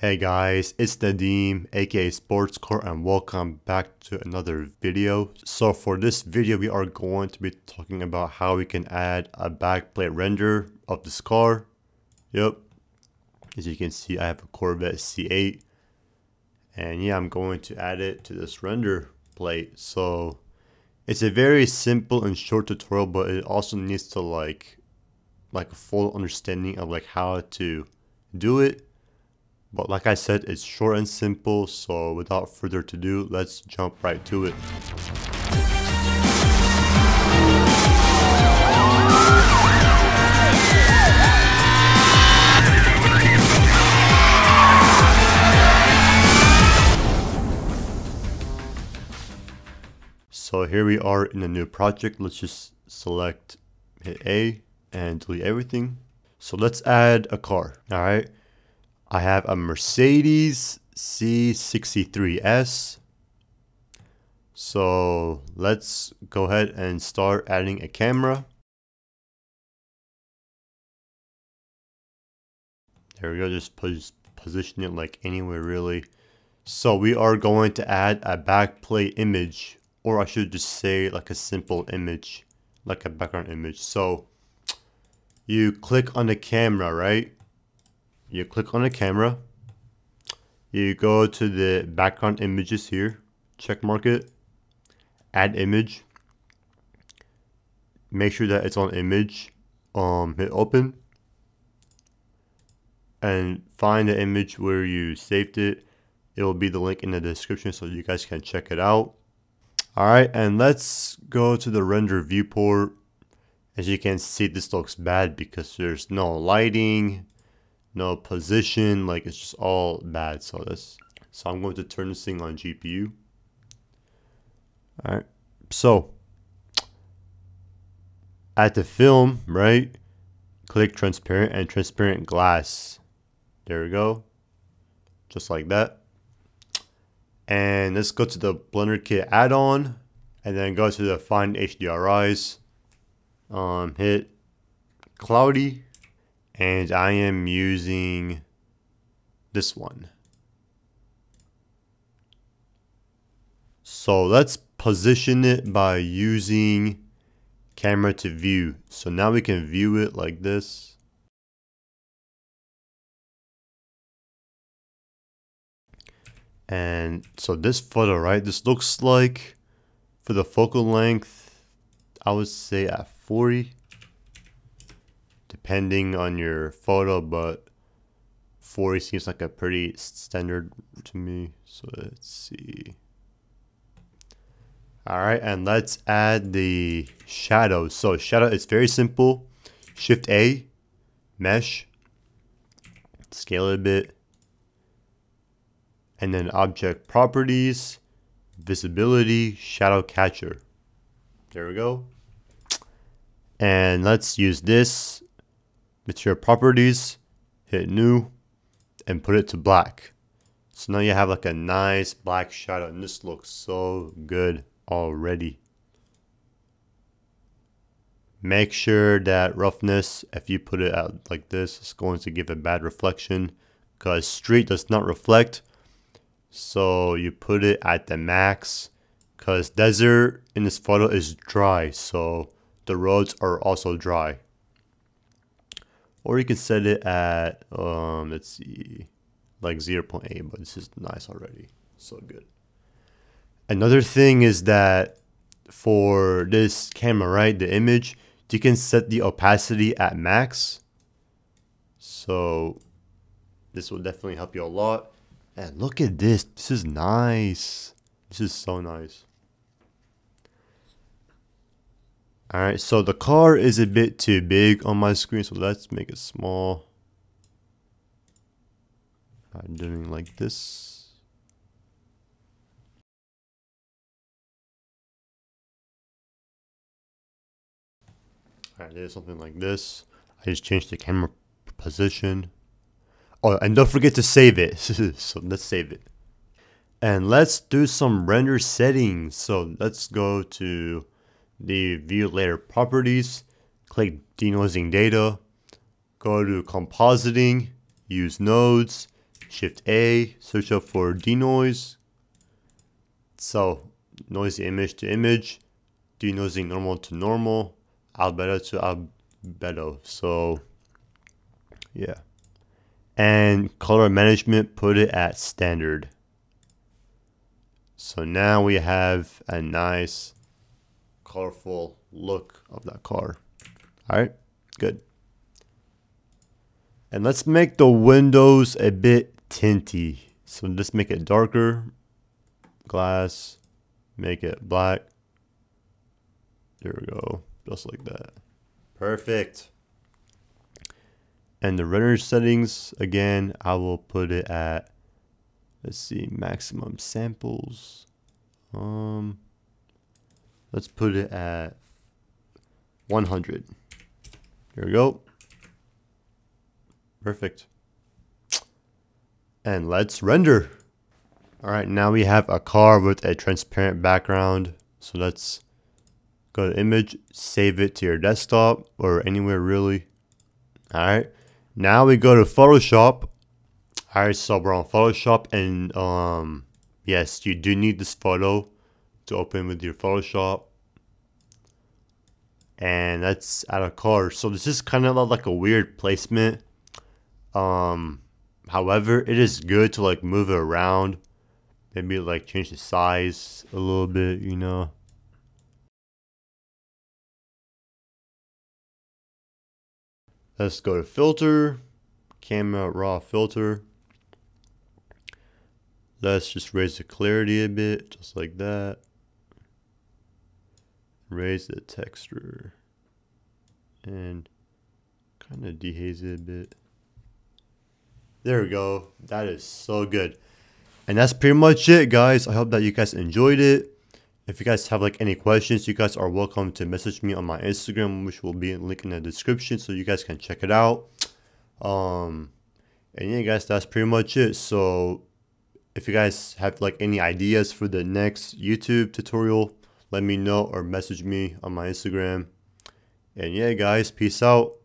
Hey guys, it's Nadim, aka SportzCar, and welcome back to another video. So for this video, we are going to be talking about how we can add a backplate render of this car. Yep, as you can see, I have a Corvette C8. And yeah, I'm going to add it to this render plate. So it's a very simple and short tutorial, but it also needs to like, like a full understanding of like how to do it but like I said, it's short and simple, so without further ado, let's jump right to it. So here we are in a new project. Let's just select hit A and delete everything. So let's add a car. All right. I have a Mercedes C63S. So let's go ahead and start adding a camera. There we go, just pos position it like anywhere really. So we are going to add a backplate image, or I should just say like a simple image, like a background image. So you click on the camera, right? You click on the camera. You go to the background images here. Check mark it. Add image. Make sure that it's on image. Um hit open. And find the image where you saved it. It will be the link in the description so you guys can check it out. Alright and let's go to the render viewport. As you can see this looks bad because there's no lighting no position like it's just all bad so this so I'm going to turn this thing on GPU all right so at the film right click transparent and transparent glass. There we go. Just like that. And let's go to the blender kit add-on and then go to the find HDRIs um hit cloudy and I am using this one. So let's position it by using camera to view. So now we can view it like this. And so this photo, right, this looks like for the focal length, I would say at 40 depending on your photo, but 40 seems like a pretty standard to me. So let's see. All right, and let's add the shadow. So shadow is very simple. Shift A, mesh, scale it a bit, and then object properties, visibility, shadow catcher. There we go. And let's use this material properties, hit new, and put it to black. So now you have like a nice black shadow and this looks so good already. Make sure that roughness, if you put it out like this, it's going to give a bad reflection because street does not reflect. So you put it at the max because desert in this photo is dry. So the roads are also dry or you can set it at um let's see like 0.8 but this is nice already. So good. Another thing is that for this camera right the image you can set the opacity at max. So this will definitely help you a lot. And look at this. This is nice. This is so nice Alright, so the car is a bit too big on my screen, so let's make it small. By doing like this. Alright, there's something like this. I just changed the camera position. Oh, and don't forget to save it. so let's save it. And let's do some render settings. So let's go to the view layer properties, click denoising data, go to compositing, use nodes, Shift A, search up for denoise. So noisy image to image, denoising normal to normal, albedo to albedo. So yeah. And color management, put it at standard. So now we have a nice colorful look of that car. All right, good. And let's make the windows a bit tinty. So let's make it darker. Glass, make it black. There we go, just like that. Perfect. And the render settings, again, I will put it at, let's see, maximum samples. Um, let's put it at 100. Here we go. Perfect. And let's render. All right, now we have a car with a transparent background. So let's go to image, save it to your desktop or anywhere really. All right. Now we go to Photoshop. All right, so we're on Photoshop and um, yes, you do need this photo to open with your Photoshop. And that's add a. So this is kind of like a weird placement. Um, however, it is good to like move it around. Maybe like change the size a little bit, you know. Let's go to filter, camera raw filter. Let's just raise the clarity a bit, just like that. Raise the texture and kind of dehaze it a bit. There we go. That is so good. And that's pretty much it, guys. I hope that you guys enjoyed it. If you guys have like any questions, you guys are welcome to message me on my Instagram, which will be linked in the description, so you guys can check it out. Um, and yeah, guys, that's pretty much it. So if you guys have like any ideas for the next YouTube tutorial, let me know or message me on my Instagram. And yeah, guys, peace out.